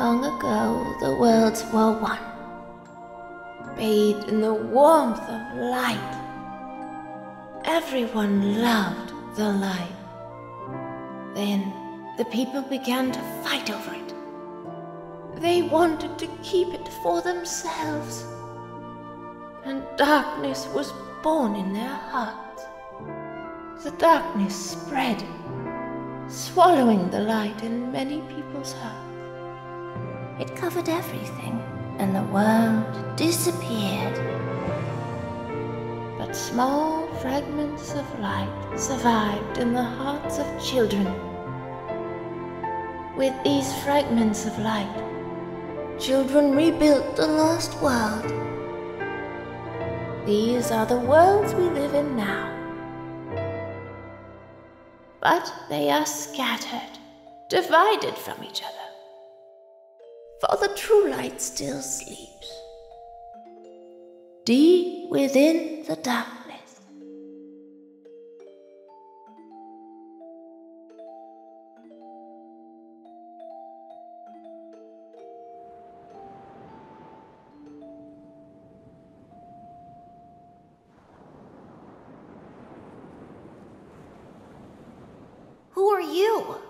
Long ago, the worlds were one, bathed in the warmth of light. Everyone loved the light. Then the people began to fight over it. They wanted to keep it for themselves. And darkness was born in their hearts. The darkness spread, swallowing the light in many people's hearts. It covered everything, and the world disappeared. But small fragments of light survived in the hearts of children. With these fragments of light, children rebuilt the lost world. These are the worlds we live in now. But they are scattered, divided from each other. For the true light still sleeps, deep within the darkness. Who are you?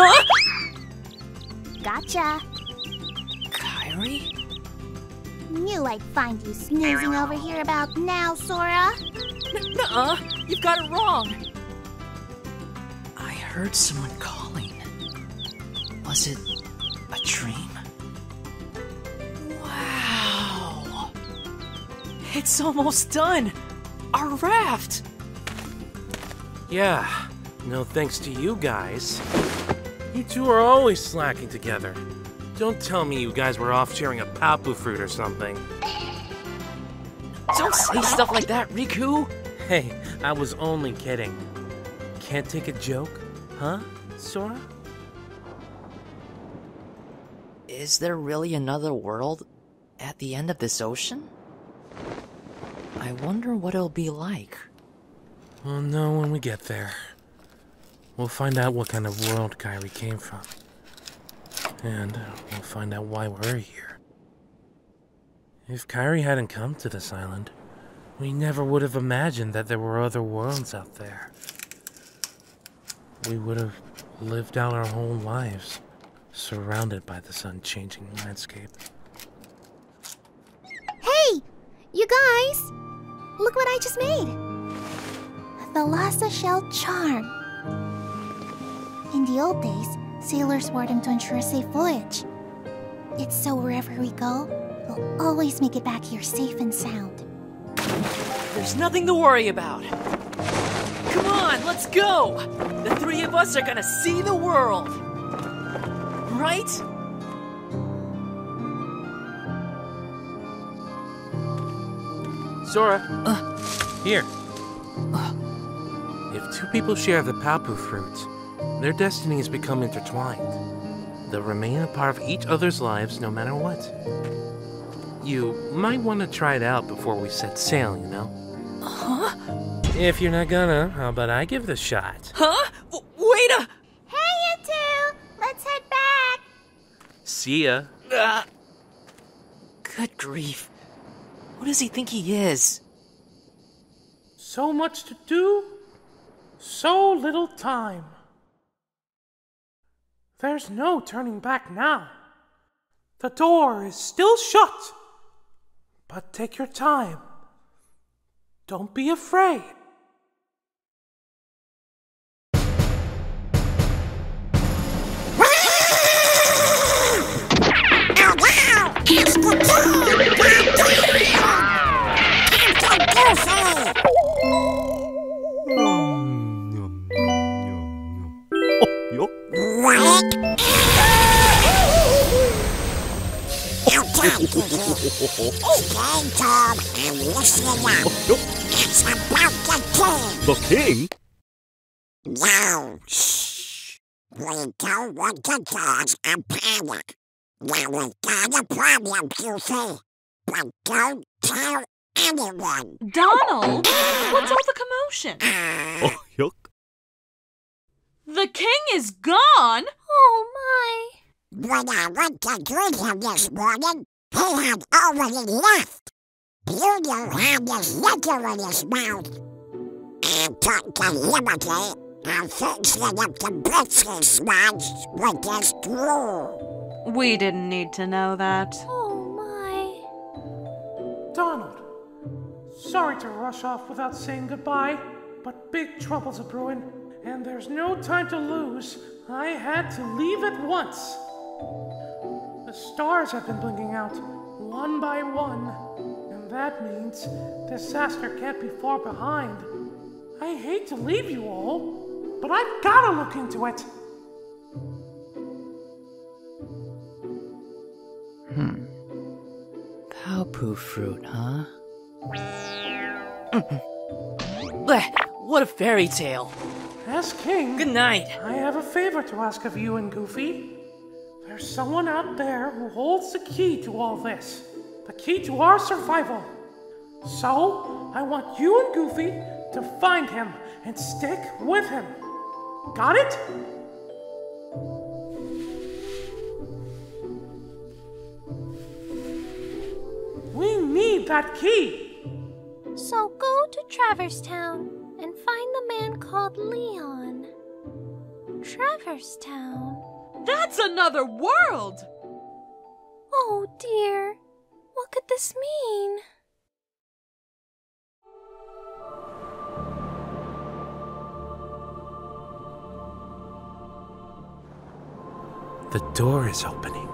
Gotcha. Kairi? Knew I'd find you snoozing over here about now, Sora. Nuh-uh, you've got it wrong. I heard someone calling. Was it a dream? Wow! It's almost done! Our raft! Yeah, no thanks to you guys. You two are always slacking together. Don't tell me you guys were off sharing a paopu fruit or something. Don't say stuff like that, Riku! Hey, I was only kidding. Can't take a joke, huh, Sora? Is there really another world at the end of this ocean? I wonder what it'll be like. We'll know when we get there. We'll find out what kind of world Kairi came from. And uh, we'll find out why we're here. If Kairi hadn't come to this island, we never would have imagined that there were other worlds out there. We would have lived out our whole lives, surrounded by this unchanging landscape. Hey, you guys! Look what I just made. The Thalassa Shell Charm. In the old days, sailors wore them to ensure a safe voyage. It's so wherever we go, we'll always make it back here safe and sound. There's nothing to worry about. Come on, let's go! The three of us are gonna see the world! Right? Sora, uh. here. If two people share the Paopu fruit, their destinies become intertwined. They'll remain a part of each other's lives no matter what. You might want to try it out before we set sail, you know? Huh? If you're not gonna, how about I give it a shot? Huh? W- wait a. Hey, you two! Let's head back! See ya. Uh, good grief. Who does he think he is? So much to do, so little time. There's no turning back now. The door is still shut. But take your time. Don't be afraid. Okay, Tom, and listen up. It's about the king. The king? No, shh. We don't want to cause a panic. Now we got a problem, Goofy. But don't tell anyone. Donald? What's all the commotion? Uh, Oh, yuck. The king is gone? Oh my. when I went to greet him this morning, he had already left. Junior had his liquor in his mouth. I talked to Liberty and fixed it up to bits he smashed with his glue. We didn't need to know that. Oh my. Donald, sorry to rush off without saying goodbye, but big troubles are brewing, and there's no time to lose. I had to leave at once. The stars have been blinking out, one by one, and that means disaster can't be far behind. I hate to leave you all, but I've gotta look into it. Hmm. Paopu fruit, huh? Bleh, what a fairy tale. As king, Good night. I have a favor to ask of you and Goofy. There's someone out there who holds the key to all this, the key to our survival. So, I want you and Goofy to find him and stick with him. Got it? We need that key. So go to Traverse Town and find the man called Leon. Traverse Town. That's another world! Oh dear. What could this mean? The door is opening.